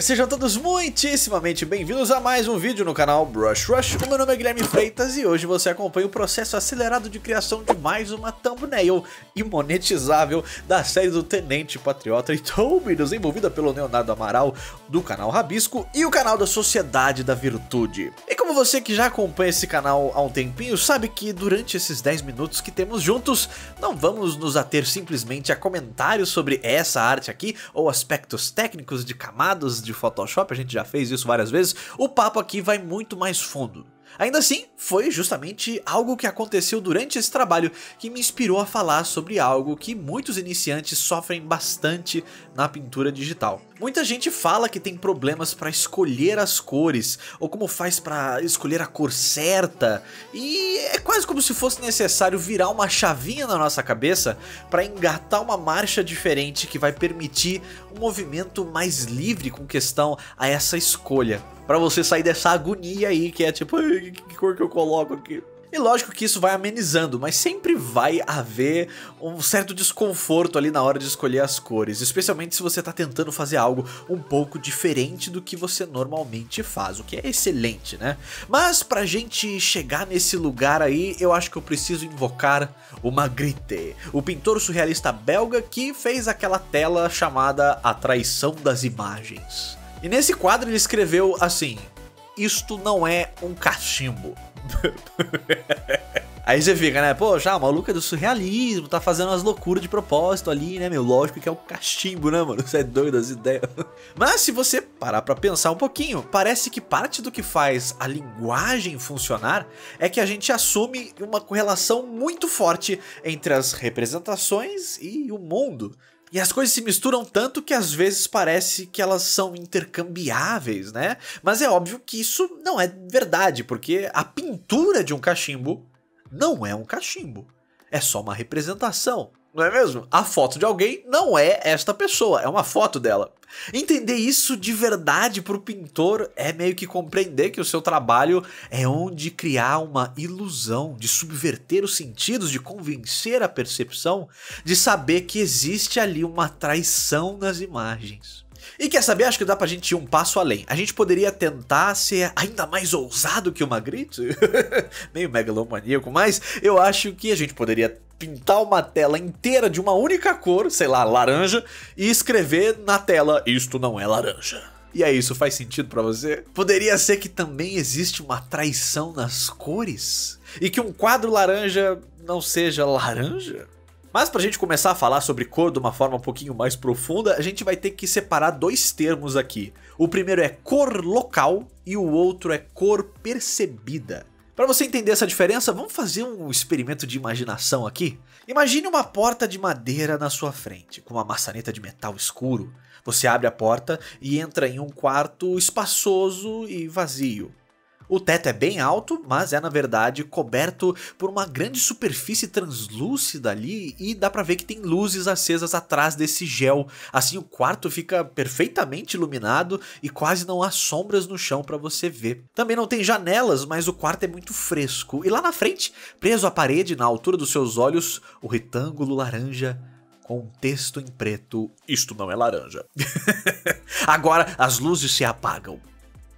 Sejam todos muitíssimamente bem-vindos a mais um vídeo no canal Brush Rush. O meu nome é Guilherme Freitas e hoje você acompanha o processo acelerado de criação de mais uma thumbnail imonetizável da série do Tenente Patriota e Toby, desenvolvida pelo Leonardo Amaral do canal Rabisco e o canal da Sociedade da Virtude. E como você que já acompanha esse canal há um tempinho sabe que durante esses 10 minutos que temos juntos, não vamos nos ater simplesmente a comentários sobre essa arte aqui ou aspectos técnicos de camadas de Photoshop, a gente já fez isso várias vezes, o papo aqui vai muito mais fundo. Ainda assim, foi justamente algo que aconteceu durante esse trabalho que me inspirou a falar sobre algo que muitos iniciantes sofrem bastante na pintura digital. Muita gente fala que tem problemas para escolher as cores, ou como faz para escolher a cor certa, e é quase como se fosse necessário virar uma chavinha na nossa cabeça para engatar uma marcha diferente que vai permitir um movimento mais livre com questão a essa escolha. Para você sair dessa agonia aí que é tipo, que cor que eu coloco aqui? E lógico que isso vai amenizando, mas sempre vai haver um certo desconforto ali na hora de escolher as cores, especialmente se você está tentando fazer algo um pouco diferente do que você normalmente faz, o que é excelente, né? Mas pra gente chegar nesse lugar aí, eu acho que eu preciso invocar o Magritte, o pintor surrealista belga que fez aquela tela chamada A Traição das Imagens. E nesse quadro ele escreveu assim: Isto não é um cachimbo. Aí você fica, né? Pô, já, maluca do surrealismo, tá fazendo umas loucuras de propósito ali, né, meu? Lógico que é o um cachimbo, né, mano? Você é doido das ideias. Mas se você parar pra pensar um pouquinho, parece que parte do que faz a linguagem funcionar é que a gente assume uma correlação muito forte entre as representações e o mundo. E as coisas se misturam tanto que às vezes parece que elas são intercambiáveis, né? Mas é óbvio que isso não é verdade, porque a pintura de um cachimbo não é um cachimbo. É só uma representação não é mesmo? A foto de alguém não é esta pessoa, é uma foto dela. Entender isso de verdade para o pintor é meio que compreender que o seu trabalho é onde criar uma ilusão, de subverter os sentidos, de convencer a percepção, de saber que existe ali uma traição nas imagens. E quer saber? Acho que dá pra gente ir um passo além. A gente poderia tentar ser ainda mais ousado que o Magritte, meio megalomaníaco, mas eu acho que a gente poderia pintar uma tela inteira de uma única cor, sei lá, laranja, e escrever na tela: Isto não é laranja. E aí, isso faz sentido para você? Poderia ser que também existe uma traição nas cores? E que um quadro laranja não seja laranja? Mas pra gente começar a falar sobre cor de uma forma um pouquinho mais profunda, a gente vai ter que separar dois termos aqui. O primeiro é cor local e o outro é cor percebida. Para você entender essa diferença, vamos fazer um experimento de imaginação aqui? Imagine uma porta de madeira na sua frente, com uma maçaneta de metal escuro. Você abre a porta e entra em um quarto espaçoso e vazio. O teto é bem alto, mas é na verdade coberto por uma grande superfície translúcida ali e dá pra ver que tem luzes acesas atrás desse gel. Assim o quarto fica perfeitamente iluminado e quase não há sombras no chão para você ver. Também não tem janelas, mas o quarto é muito fresco. E lá na frente, preso à parede, na altura dos seus olhos, o retângulo laranja com um texto em preto: Isto não é laranja. Agora as luzes se apagam.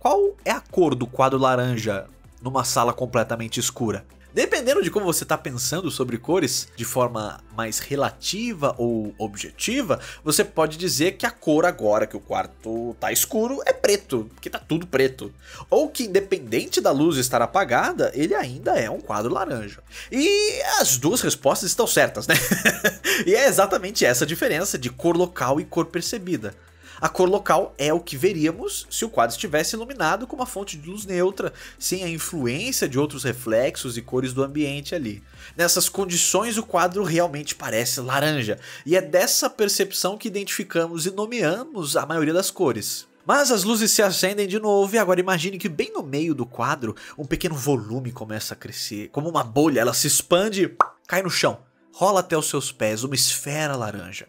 Qual é a cor do quadro laranja numa sala completamente escura? Dependendo de como você está pensando sobre cores, de forma mais relativa ou objetiva, você pode dizer que a cor agora que o quarto está escuro é preto, porque está tudo preto. Ou que independente da luz estar apagada, ele ainda é um quadro laranja. E as duas respostas estão certas, né? e é exatamente essa diferença de cor local e cor percebida. A cor local é o que veríamos se o quadro estivesse iluminado com uma fonte de luz neutra, sem a influência de outros reflexos e cores do ambiente ali. Nessas condições, o quadro realmente parece laranja, e é dessa percepção que identificamos e nomeamos a maioria das cores. Mas as luzes se acendem de novo e agora imagine que bem no meio do quadro um pequeno volume começa a crescer. Como uma bolha, ela se expande cai no chão. Rola até os seus pés, uma esfera laranja.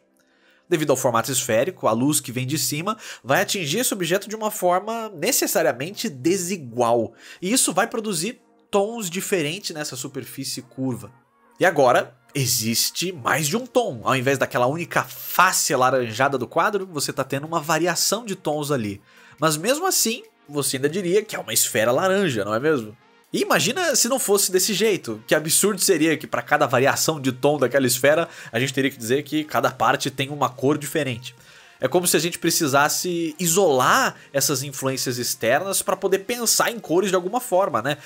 Devido ao formato esférico, a luz que vem de cima vai atingir esse objeto de uma forma necessariamente desigual, e isso vai produzir tons diferentes nessa superfície curva. E agora, existe mais de um tom. Ao invés daquela única face alaranjada do quadro, você está tendo uma variação de tons ali. Mas mesmo assim, você ainda diria que é uma esfera laranja, não é mesmo? E imagina se não fosse desse jeito. Que absurdo seria que para cada variação de tom daquela esfera, a gente teria que dizer que cada parte tem uma cor diferente. É como se a gente precisasse isolar essas influências externas para poder pensar em cores de alguma forma, né?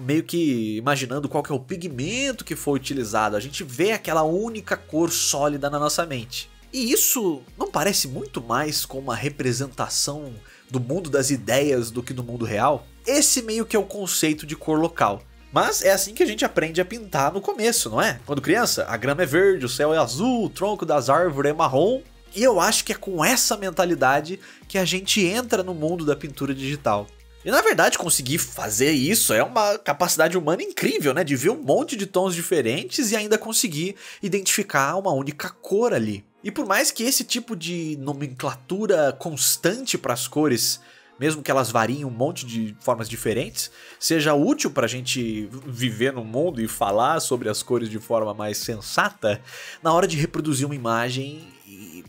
Meio que imaginando qual que é o pigmento que foi utilizado. A gente vê aquela única cor sólida na nossa mente. E isso não parece muito mais com uma representação do mundo das ideias do que do mundo real? Esse meio que é o conceito de cor local. Mas é assim que a gente aprende a pintar no começo, não é? Quando criança, a grama é verde, o céu é azul, o tronco das árvores é marrom. E eu acho que é com essa mentalidade que a gente entra no mundo da pintura digital. E na verdade, conseguir fazer isso é uma capacidade humana incrível, né? De ver um monte de tons diferentes e ainda conseguir identificar uma única cor ali. E por mais que esse tipo de nomenclatura constante para as cores mesmo que elas variem um monte de formas diferentes, seja útil para a gente viver no mundo e falar sobre as cores de forma mais sensata, na hora de reproduzir uma imagem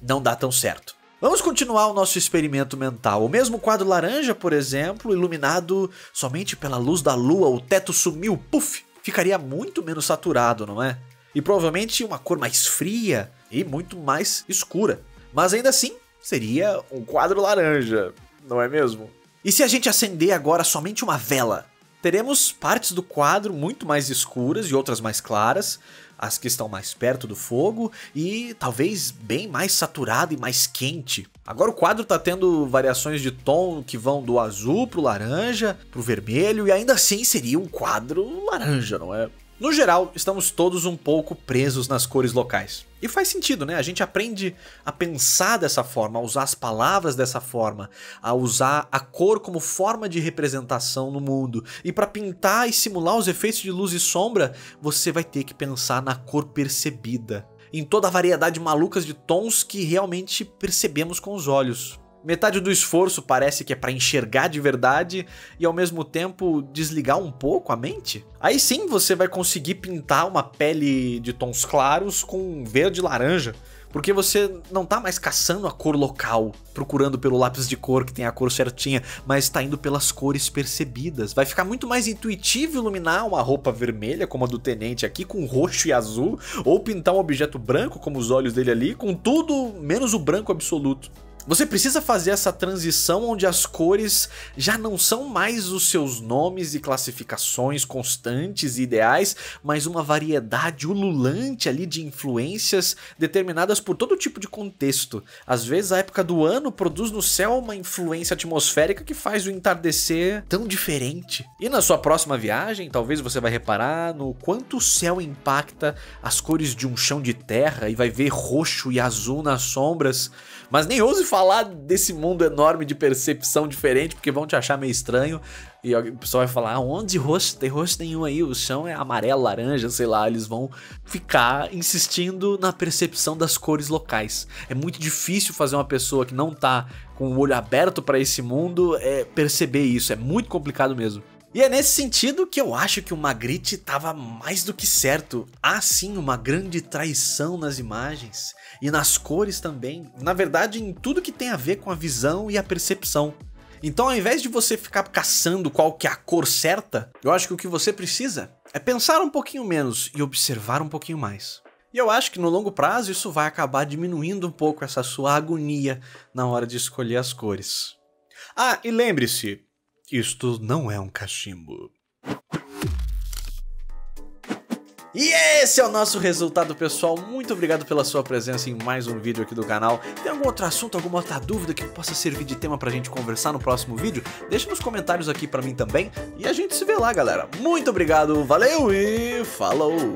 não dá tão certo. Vamos continuar o nosso experimento mental. O mesmo quadro laranja, por exemplo, iluminado somente pela luz da lua, o teto sumiu, puf, ficaria muito menos saturado, não é? E provavelmente uma cor mais fria e muito mais escura. Mas ainda assim, seria um quadro laranja não é mesmo? E se a gente acender agora somente uma vela? Teremos partes do quadro muito mais escuras e outras mais claras, as que estão mais perto do fogo e talvez bem mais saturado e mais quente. Agora o quadro está tendo variações de tom que vão do azul pro laranja, pro vermelho e ainda assim seria um quadro laranja, não é? No geral, estamos todos um pouco presos nas cores locais. E faz sentido, né? A gente aprende a pensar dessa forma, a usar as palavras dessa forma, a usar a cor como forma de representação no mundo. E para pintar e simular os efeitos de luz e sombra, você vai ter que pensar na cor percebida, em toda a variedade malucas de tons que realmente percebemos com os olhos. Metade do esforço parece que é para enxergar de verdade e ao mesmo tempo desligar um pouco a mente. Aí sim você vai conseguir pintar uma pele de tons claros com verde e laranja, porque você não tá mais caçando a cor local, procurando pelo lápis de cor que tem a cor certinha, mas está indo pelas cores percebidas. Vai ficar muito mais intuitivo iluminar uma roupa vermelha, como a do tenente aqui, com roxo e azul, ou pintar um objeto branco, como os olhos dele ali, com tudo menos o branco absoluto. Você precisa fazer essa transição onde as cores já não são mais os seus nomes e classificações constantes e ideais, mas uma variedade ululante ali de influências determinadas por todo tipo de contexto. Às vezes a época do ano produz no céu uma influência atmosférica que faz o entardecer tão diferente. E na sua próxima viagem, talvez você vai reparar no quanto o céu impacta as cores de um chão de terra e vai ver roxo e azul nas sombras mas nem ouse falar desse mundo enorme de percepção diferente, porque vão te achar meio estranho. E o pessoal vai falar, onde rosto? Tem rosto nenhum aí, o chão é amarelo, laranja, sei lá. Eles vão ficar insistindo na percepção das cores locais. É muito difícil fazer uma pessoa que não tá com o olho aberto para esse mundo é, perceber isso. É muito complicado mesmo. E é nesse sentido que eu acho que o Magritte estava mais do que certo. Há sim uma grande traição nas imagens e nas cores também. Na verdade, em tudo que tem a ver com a visão e a percepção. Então, ao invés de você ficar caçando qual que é a cor certa, eu acho que o que você precisa é pensar um pouquinho menos e observar um pouquinho mais. E eu acho que no longo prazo isso vai acabar diminuindo um pouco essa sua agonia na hora de escolher as cores. Ah, e lembre-se, isto não é um cachimbo. E esse é o nosso resultado, pessoal. Muito obrigado pela sua presença em mais um vídeo aqui do canal. Tem algum outro assunto, alguma outra dúvida que possa servir de tema pra gente conversar no próximo vídeo? Deixa nos comentários aqui pra mim também. E a gente se vê lá, galera. Muito obrigado, valeu e falou!